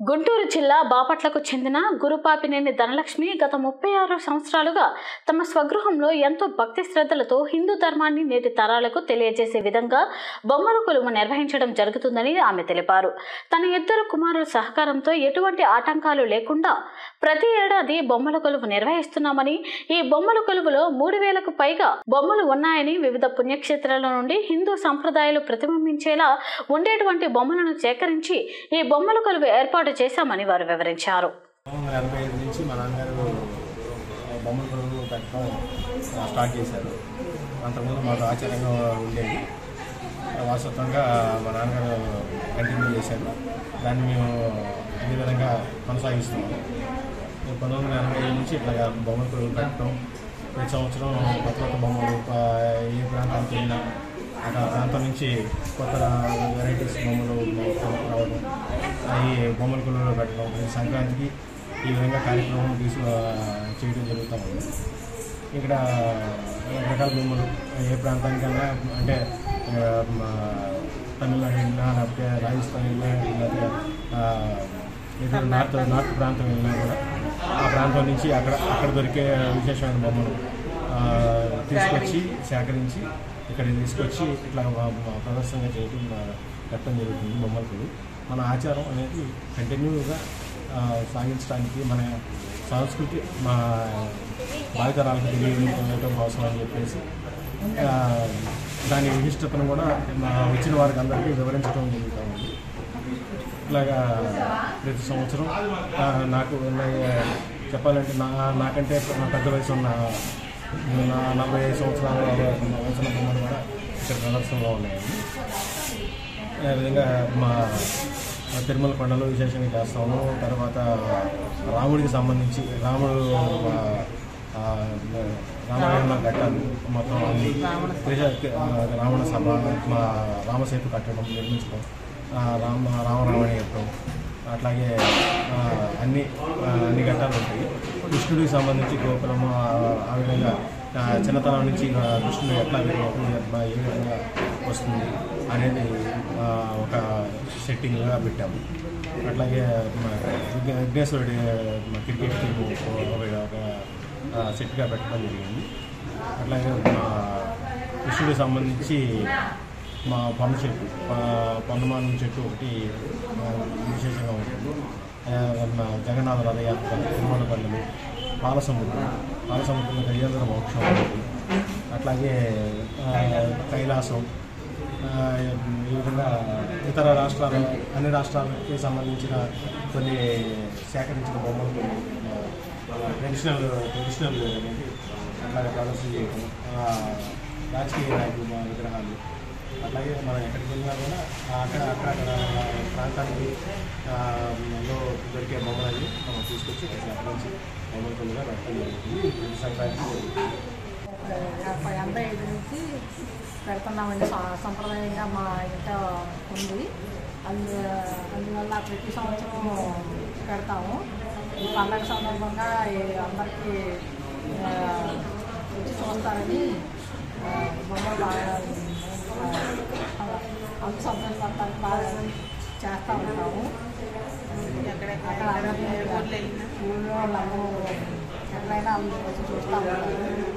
గుంటూరు జిల్లా బాపట్లకు చెందిన గురుపాపినేని ధనలక్ష్మి గత ముప్పై ఆరు సంవత్సరాలుగా తమ స్వగృహంలో ఎంతో భక్తి శ్రద్ధలతో హిందూ ధర్మాన్ని నేటి తరాలకు తెలియజేసే విధంగా బొమ్మల కొలువు నిర్వహించడం జరుగుతుందని ఆమె తెలిపారు. తన ఇద్దరు కుమారుల సహకారంతో ఎటువంటి ఆటంకాలు లేకుండా ప్రతి ఏడాది బొమ్మల కొలువు నిర్వహిస్తున్నామని ఈ బొమ్మల కొలువులో మూడు వేలకు పైగా బొమ్మలు ఉన్నాయని వివిధ పుణ్యక్షేత్రాల నుండి హిందూ సంప్రదాయాలు ప్రతిబింబించేలా ఉండేటువంటి బొమ్మలను సేకరించి ఈ బొమ్మల కొలువు ఏర్పాటు చేశామని వారు వివరించారు. ఐదు నుంచి మా నాన్నగారు పెట్టడం స్టార్ట్ చేశారు. అంతకుముందు మాకు ఆశ్చర్యంగా ఉండేది. వాస్తవంగా మా నాన్నగారు కంటిన్యూ చేశారు. దాన్ని మేము అదే విధంగా కొనసాగిస్తున్నాము. పంతొమ్మిది వందల ఎనభై ఏడు నుంచి ఇట్లా బొమ్మల కొలువు పెట్టడం ప్రతి సంవత్సరం కొత్త కొత్త బొమ్మలు ఏ ప్రాంతానికి వెళ్ళినా అక్కడ ఆ ప్రాంతం నుంచి కొత్త వెరైటీస్ బొమ్మలు రావడం అవి బొమ్మల కొలువులో పెట్టడం ప్రతి సంక్రాంతికి ఈ విధంగా కార్యక్రమం తీసు చేయడం జరుగుతూ ఉంది. ఇక్కడ రకరకాల బొమ్మలు ఏ ప్రాంతానికైనా అంటే మా తమిళనాడు వెళ్ళినా లేకపోతే రాజస్థాన్ వెళ్ళినా లేకపోతే ఆ, నార్త్ నార్త్ ప్రాంతం వెళ్ళినా కూడా ఆ ప్రాంతం నుంచి అక్కడ అక్కడ దొరికే విశేషమైన బొమ్మలు తీసుకొచ్చి సేకరించి ఇక్కడ తీసుకొచ్చి ఇట్లా ప్రదర్శనగా చేయడం పెట్టడం జరుగుతుంది బొమ్మలకు మన ఆచారం అనేది కంటిన్యూగా సాగించడానికి మన సంస్కృతి మా బాధితరాలకు తెలియజేయడం అవసరం అని చెప్పేసి దాని విశిష్టతను కూడా మా వచ్చిన వారికి అందరికీ వివరించడం జరుగుతూ ఉంది ఇట్లాగా ప్రతి సంవత్సరం నాకు చెప్పాలంటే నా నాకంటే నా పెద్ద వయసు ఉన్న నా నలభై ఐదు సంవత్సరాలు వయసున్న బొమ్మలు కూడా ఇక్కడ ప్రదర్శనలో ఉన్నాయండి. విధంగా మా మా తిరుమల కొండలో విశేషంగా చేస్తాము. తర్వాత రాముడికి సంబంధించి రాముడు రామాయణ ఆ, ఘట్టాలు మొత్తం అన్ని రావణ సభ మా రామసేతు కట్టడం నిర్మించడం రామ రామరామణి కట్టడం అట్లాగే అన్ని అన్ని ఘట్టాలు ఉంటాయి. కృష్ణుడికి సంబంధించి గోపురం ఆ, విధంగా చిన్నతనం నుంచి కృష్ణుడు ఎట్లా ఏ విధంగా వస్తుంది అనేది ఒక సెట్టింగ్గా పెట్టాము. అట్లాగే మా విఘ్నేశ్వరుడి క్రికెట్ టీము ఒక సెట్గా పెట్టడం జరిగింది. అట్లాగే మా కృష్ణుడికి సంబంధించి మా పన్ను చెట్టు ప- చెట్టు ఒకటి విశేషంగా ఉంటుంది. జగన్నాథ రథయాత్ర తిరుమల పండుగలు పాలసముద్రం పాలసముద్రంలో గజేంద్ర మోక్షం ఒకటి అట్లాగే కైలాసం ఈ విధంగా ఇతర రాష్ట్రాల అన్ని రాష్ట్రాలకి సంబంధించిన కొన్ని సేకరించిన బొమ్మలు కొన్ని ట్రెడిషనల్ ట్రెడిషనల్ అనేది అట్లాగే ప్రదర్శన చేయడం రాజకీయ నాయకులు మా విగ్రహాలు అట్లాగే మనం ఎక్కడికి వెళ్ళినా కూడా అక్కడ అక్కడ ప్రాంతానికి లో దొరికే బొమ్మలన్నీ మనం తీసుకొచ్చి అక్కడి నుంచి బొమ్మల కొలుగా పెట్టడం జరుగుతుంది. సంక్రాంతి జరుగుతుంది ఎనభై ఐదు నుంచి పెడుతున్నామండి. సంప్రదాయంగా మా ఇంట ఉంది. అందు అందువల్ల ప్రతి సంవత్సరం పెడతాము. ఈ పండగ సందర్భంగా అందరికీ వచ్చి చూస్తారని బొమ్మలు బాగా ఆ, అంత సంతోషపడటానికి బాగా చేస్తూ ఉంటాము. అక్కడ ఊళ్ళో వాళ్ళందరూ ఎక్కడైనా అందరూ వచ్చి చూస్తూ ఉంటారు.